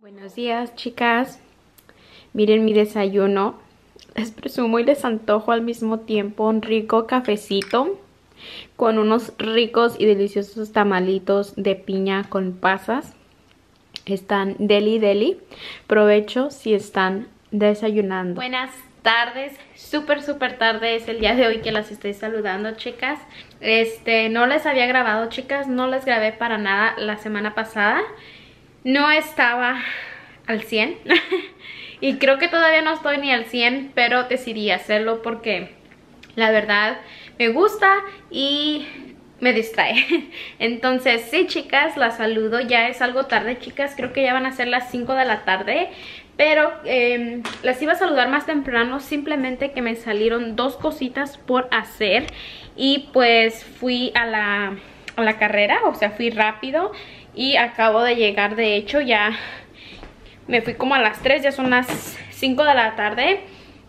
Buenos días chicas, miren mi desayuno, les presumo y les antojo al mismo tiempo un rico cafecito con unos ricos y deliciosos tamalitos de piña con pasas. Están deli deli, provecho si están desayunando. Buenas tardes, súper súper tarde es el día de hoy que las estoy saludando chicas. Este, no les había grabado chicas, no les grabé para nada la semana pasada no estaba al 100 y creo que todavía no estoy ni al 100 pero decidí hacerlo porque la verdad me gusta y me distrae. Entonces sí chicas, las saludo. Ya es algo tarde chicas, creo que ya van a ser las 5 de la tarde. Pero eh, las iba a saludar más temprano simplemente que me salieron dos cositas por hacer. Y pues fui a la, a la carrera, o sea fui rápido y acabo de llegar, de hecho ya me fui como a las 3, ya son las 5 de la tarde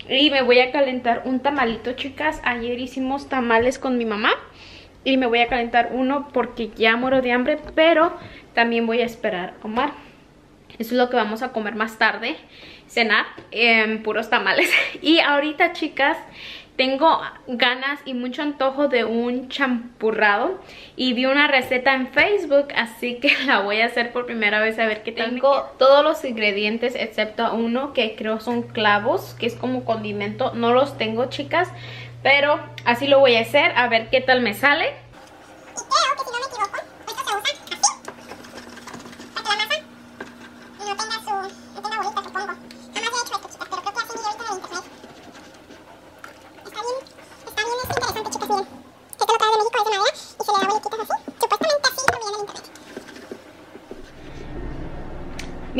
y me voy a calentar un tamalito, chicas. Ayer hicimos tamales con mi mamá y me voy a calentar uno porque ya muero de hambre, pero también voy a esperar a Omar. Eso es lo que vamos a comer más tarde, cenar, en puros tamales. Y ahorita, chicas, tengo ganas y mucho antojo de un champurrado y vi una receta en Facebook, así que la voy a hacer por primera vez a ver qué tal. Tengo todos los ingredientes excepto uno que creo son clavos, que es como condimento. No los tengo, chicas, pero así lo voy a hacer, a ver qué tal me sale.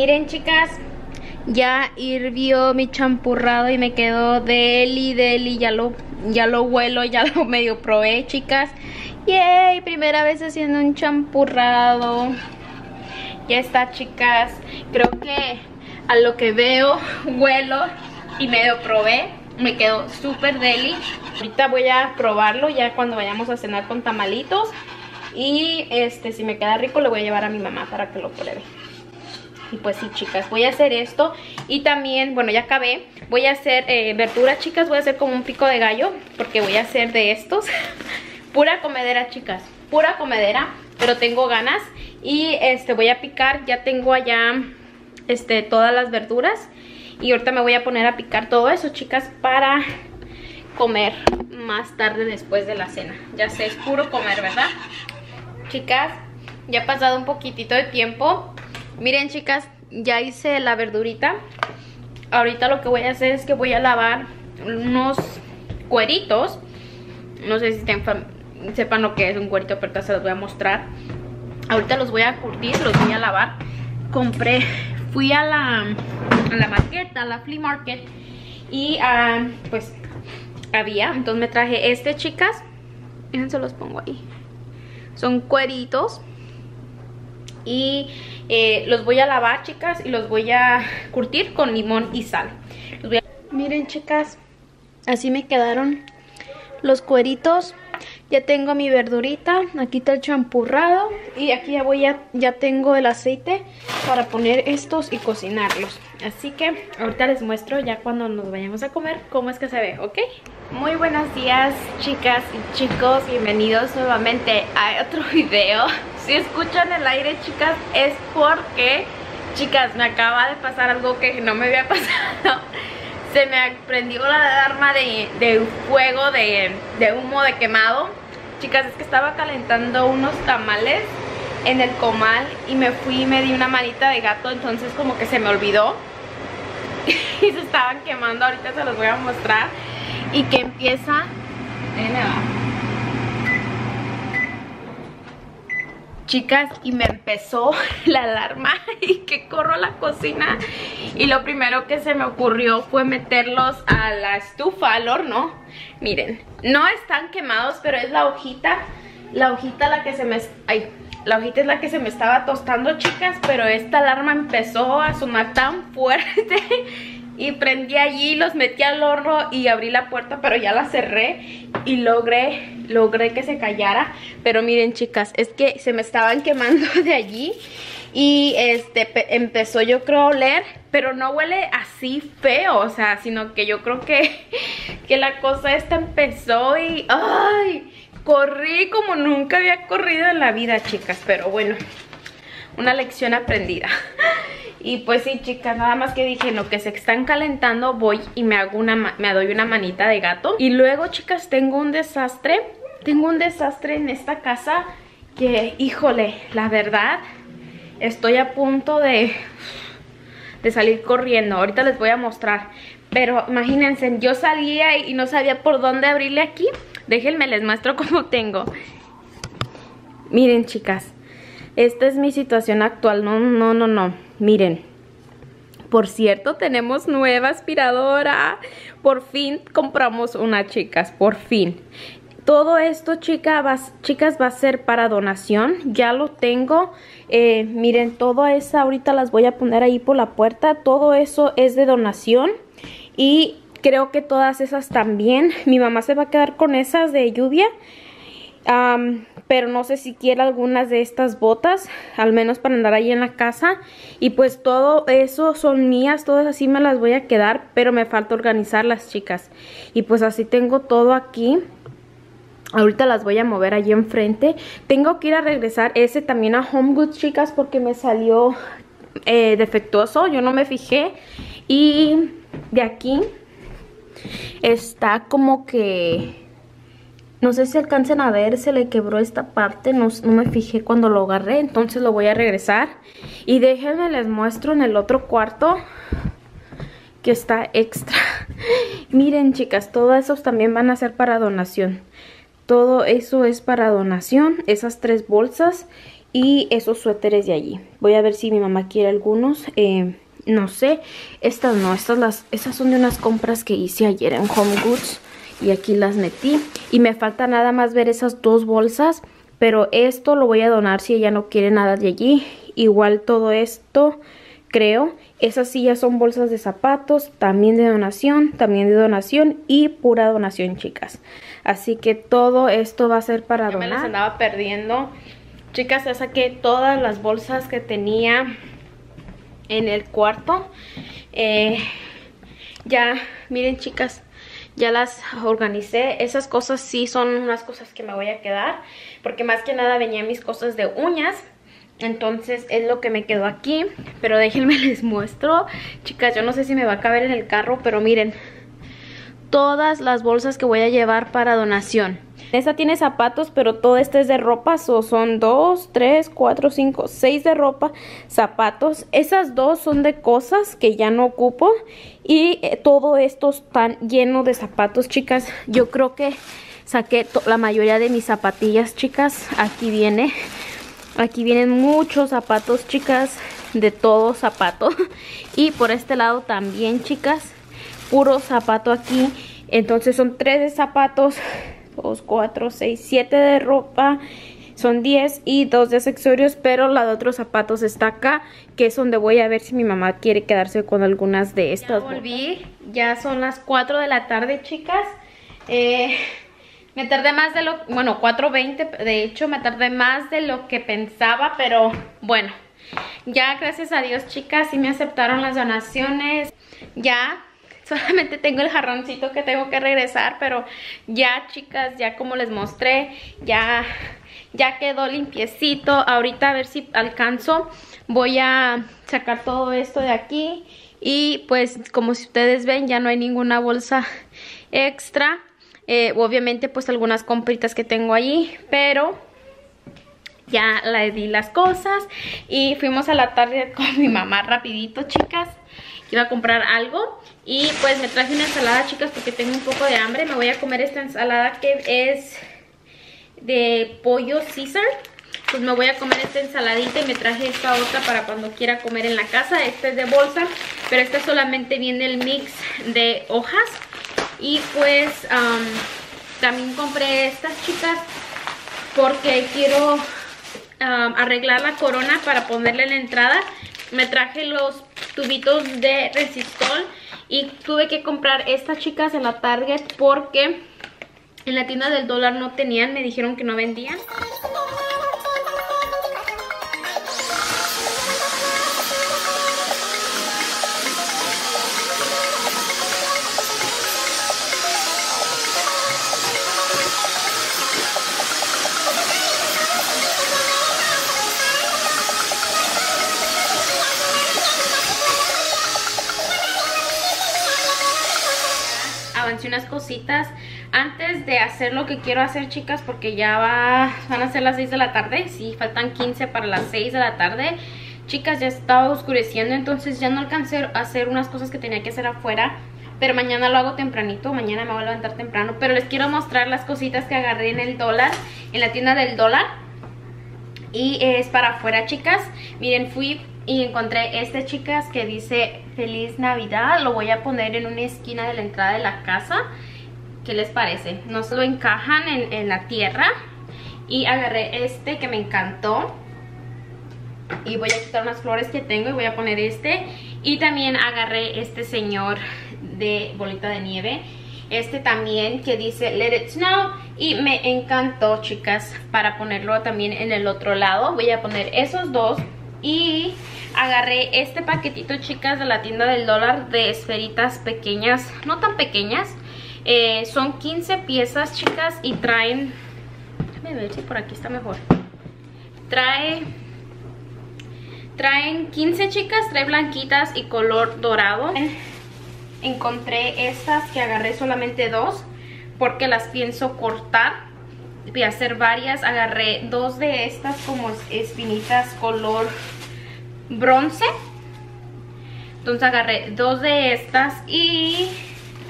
Miren chicas, ya hirvió mi champurrado y me quedó deli deli, ya lo, ya lo huelo, ya lo medio probé chicas. Yay, primera vez haciendo un champurrado. Ya está chicas, creo que a lo que veo, huelo y medio probé, me quedó súper deli. Ahorita voy a probarlo ya cuando vayamos a cenar con tamalitos. Y este, si me queda rico le voy a llevar a mi mamá para que lo pruebe. Y pues sí, chicas, voy a hacer esto. Y también, bueno, ya acabé. Voy a hacer eh, verdura, chicas. Voy a hacer como un pico de gallo. Porque voy a hacer de estos. Pura comedera, chicas. Pura comedera. Pero tengo ganas. Y este voy a picar. Ya tengo allá este, todas las verduras. Y ahorita me voy a poner a picar todo eso, chicas, para comer más tarde después de la cena. Ya sé, es puro comer, ¿verdad? Chicas, ya ha pasado un poquitito de tiempo Miren chicas, ya hice la verdurita. Ahorita lo que voy a hacer es que voy a lavar unos cueritos. No sé si sepan lo que es un cuerito, pero se los voy a mostrar. Ahorita los voy a curtir, los voy a lavar. Compré, fui a la, a la marqueta, a la flea market. Y ah, pues había, entonces me traje este chicas. Fíjense, los pongo ahí. Son cueritos y eh, los voy a lavar chicas y los voy a curtir con limón y sal miren chicas así me quedaron los cueritos ya tengo mi verdurita, aquí está el champurrado y aquí ya voy ya tengo el aceite para poner estos y cocinarlos. Así que ahorita les muestro ya cuando nos vayamos a comer cómo es que se ve, ¿ok? Muy buenos días chicas y chicos, bienvenidos nuevamente a otro video. Si escuchan el aire chicas es porque, chicas, me acaba de pasar algo que no me había pasado se me prendió la alarma de, fuego, de, de, humo, de quemado Chicas, es que estaba calentando unos tamales en el comal y me fui y me di una manita de gato, entonces como que se me olvidó. y se estaban quemando, ahorita se los voy a mostrar. Y que chicas y me empezó la alarma y que corro a la cocina y lo primero que se me ocurrió fue meterlos a la estufa, al horno. Miren, no están quemados pero es la hojita la hojita la que se me... ay, la hojita es la que se me estaba tostando chicas pero esta alarma empezó a sonar tan fuerte y prendí allí, los metí al horno y abrí la puerta, pero ya la cerré y logré, logré que se callara. Pero miren chicas, es que se me estaban quemando de allí y este empezó yo creo a oler, pero no huele así feo, o sea, sino que yo creo que, que la cosa esta empezó y ¡ay! Corrí como nunca había corrido en la vida, chicas, pero bueno, una lección aprendida. Y pues sí, chicas, nada más que dije, lo que se están calentando, voy y me hago una, me doy una manita de gato. Y luego, chicas, tengo un desastre, tengo un desastre en esta casa que, híjole, la verdad, estoy a punto de, de salir corriendo. Ahorita les voy a mostrar. Pero imagínense, yo salía y no sabía por dónde abrirle aquí. Déjenme, les muestro cómo tengo. Miren, chicas, esta es mi situación actual. No, no, no, no. Miren. Por cierto, tenemos nueva aspiradora. Por fin compramos una, chicas. Por fin. Todo esto, chicas, chicas, va a ser para donación. Ya lo tengo. Eh, miren, todo eso ahorita las voy a poner ahí por la puerta. Todo eso es de donación. Y creo que todas esas también. Mi mamá se va a quedar con esas de lluvia pero no sé si quiere algunas de estas botas, al menos para andar ahí en la casa. Y pues todo eso son mías, todas así me las voy a quedar, pero me falta organizarlas, chicas. Y pues así tengo todo aquí. Ahorita las voy a mover allí enfrente. Tengo que ir a regresar ese también a Home Goods, chicas, porque me salió eh, defectuoso. Yo no me fijé. Y de aquí está como que no sé si alcancen a ver, se le quebró esta parte, no, me fijé cuando lo agarré, entonces lo voy a regresar. Y déjenme les muestro en el otro cuarto que está extra. Miren chicas, todos esos también van a ser para donación. Todo eso es para donación, esas tres bolsas y esos suéteres de allí. Voy a ver si mi mamá quiere algunos. Eh, no sé, estas no, estas las, esas son de unas compras que hice ayer en Home Goods y aquí las metí. Y me falta nada más ver esas dos bolsas pero esto lo voy a donar si ella no quiere nada de allí. Igual todo esto creo esas sí ya son bolsas de zapatos también de donación también de donación y pura donación chicas. Así que todo esto va a ser para donar me las andaba perdiendo. Chicas ya saqué todas las bolsas que tenía en el cuarto. Eh, ya miren chicas ya las organicé. Esas cosas sí son unas cosas que me voy a quedar, porque más que nada venían mis cosas de uñas. Entonces es lo que me quedó aquí, pero déjenme les muestro. Chicas, yo no sé si me va a caber en el carro, pero miren, todas las bolsas que voy a llevar para donación. Esta tiene zapatos, pero todo este es de ropa. son dos, tres, cuatro, cinco, seis de ropa, zapatos. Esas dos son de cosas que ya no ocupo. Y eh, todo esto está lleno de zapatos, chicas. Yo creo que saqué la mayoría de mis zapatillas, chicas. Aquí viene. Aquí vienen muchos zapatos, chicas. De todo zapato. Y por este lado también, chicas. Puro zapato aquí. Entonces son tres de zapatos 2, 4, 6, 7 de ropa. Son 10 y 2 de accesorios, pero la de otros zapatos está acá, que es donde voy a ver si mi mamá quiere quedarse con algunas de estas. Ya volví, ya son las 4 de la tarde, chicas. Eh, me tardé más de lo... Bueno, 4.20, de hecho me tardé más de lo que pensaba, pero bueno. Ya, gracias a Dios, chicas, sí me aceptaron las donaciones. Ya Solamente tengo el jarroncito que tengo que regresar, pero ya chicas, ya como les mostré, ya, ya quedó limpiecito. Ahorita a ver si alcanzo, voy a sacar todo esto de aquí. Y pues como si ustedes ven ya no hay ninguna bolsa extra. Eh, obviamente pues algunas compritas que tengo ahí, pero ya le di las cosas y fuimos a la tarde con mi mamá rapidito chicas iba a comprar algo y pues me traje una ensalada, chicas, porque tengo un poco de hambre. Me voy a comer esta ensalada que es de pollo Caesar. Pues me voy a comer esta ensaladita y me traje esta otra para cuando quiera comer en la casa. Esta es de bolsa, pero esta solamente viene el mix de hojas. Y pues también compré estas, chicas, porque quiero arreglar la corona para ponerle en la entrada. Me traje los tubitos de resistol y tuve que comprar estas chicas en la Target porque en la tienda del dólar no tenían, me dijeron que no vendían. Antes de hacer lo que quiero hacer, chicas, porque ya va, van a ser las 6 de la tarde. Sí, faltan 15 para las 6 de la tarde. Chicas, ya estaba oscureciendo, entonces ya no alcancé a hacer unas cosas que tenía que hacer afuera. Pero mañana lo hago tempranito, mañana me voy a levantar temprano. Pero les quiero mostrar las cositas que agarré en el dólar, en la tienda del dólar. Y es para afuera, chicas. Miren, fui y encontré este, chicas, que dice Feliz Navidad. Lo voy a poner en una esquina de la entrada de la casa. ¿Qué les parece? No se lo encajan en, en la tierra. Y agarré este que me encantó. Y voy a quitar unas flores que tengo y voy a poner este. Y también agarré este señor de bolita de nieve. Este también que dice Let It Snow. Y me encantó, chicas, para ponerlo también en el otro lado. Voy a poner esos dos. Y agarré este paquetito, chicas, de la tienda del dólar de esferitas pequeñas. No tan pequeñas. Eh, son 15 piezas, chicas, y traen... Déjame ver si por aquí está mejor. Trae... Traen 15 chicas, trae blanquitas y color dorado. Encontré estas que agarré solamente dos porque las pienso cortar. Voy a hacer varias. Agarré dos de estas como espinitas color bronce. Entonces agarré dos de estas y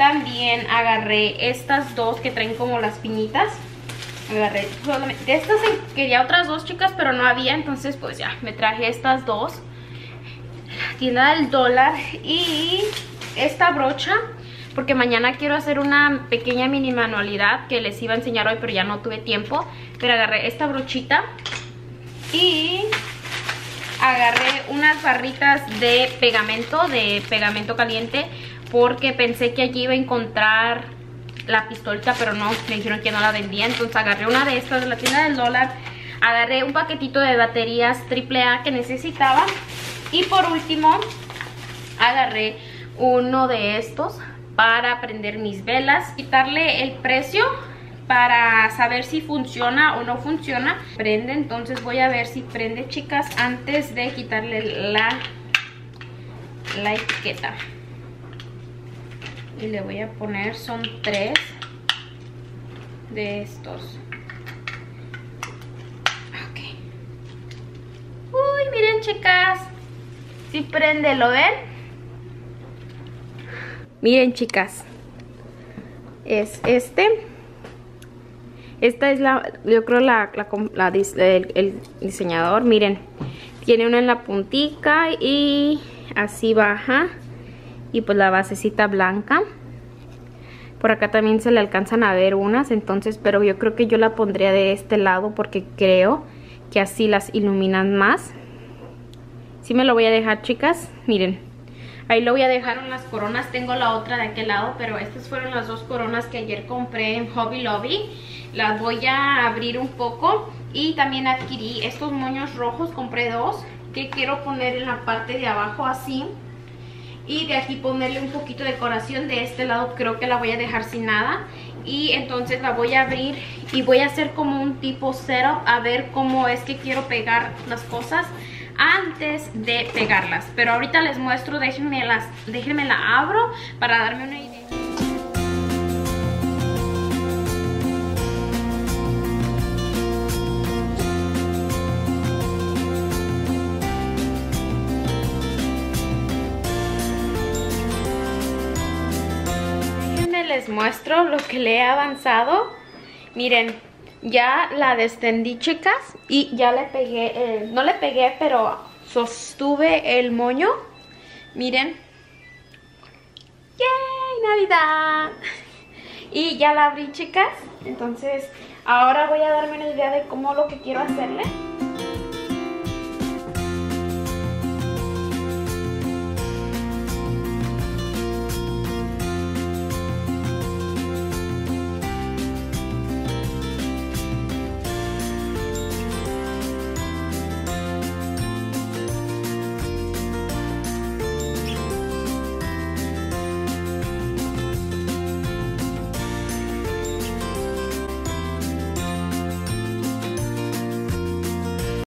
también agarré estas dos que traen como las pinitas. Agarré solamente, de estas quería otras dos chicas, pero no había, entonces pues ya, me traje estas dos. Tienda del dólar y esta brocha, porque mañana quiero hacer una pequeña mini manualidad que les iba a enseñar hoy, pero ya no tuve tiempo. Pero agarré esta brochita y agarré unas barritas de pegamento, de pegamento caliente, porque pensé que allí iba a encontrar la pistolita, pero no, me dijeron que no la vendía. Entonces agarré una de estas de la tienda del dólar, agarré un paquetito de baterías AAA que necesitaba. Y por último, agarré uno de estos para prender mis velas. Quitarle el precio para saber si funciona o no funciona. Prende, entonces voy a ver si prende, chicas, antes de quitarle la, la etiqueta. Y le voy a poner, son tres de estos. Ok. Uy, miren, chicas. Si prende, ¿lo ven? Miren, chicas. Es este esta es la, yo creo la, la, el, diseñador, miren, tiene una en la puntica y así baja y pues la basecita blanca. Por acá también se le alcanzan a ver unas, entonces, pero yo creo que yo la pondría de este lado porque creo que así las iluminan más. Sí me lo voy a dejar, chicas, miren. Ahí lo voy a dejar en las coronas, tengo la otra de aquel lado, pero estas fueron las dos coronas que ayer compré en Hobby Lobby las voy a abrir un poco y también adquirí estos moños rojos, compré dos que quiero poner en la parte de abajo así y de aquí ponerle un poquito de decoración de este lado creo que la voy a dejar sin nada. Y entonces la voy a abrir y voy a hacer como un tipo setup a ver cómo es que quiero pegar las cosas antes de pegarlas. Pero ahorita les muestro, déjenme, las, déjenme la abro para darme una idea les muestro lo que le he avanzado. Miren, ya la destendí, chicas, y ya le pegué, no le pegué, pero sostuve el moño. Miren. ¡Yay! ¡Navidad! Y ya la abrí, chicas. Entonces, ahora voy a darme una idea de cómo lo que quiero hacerle.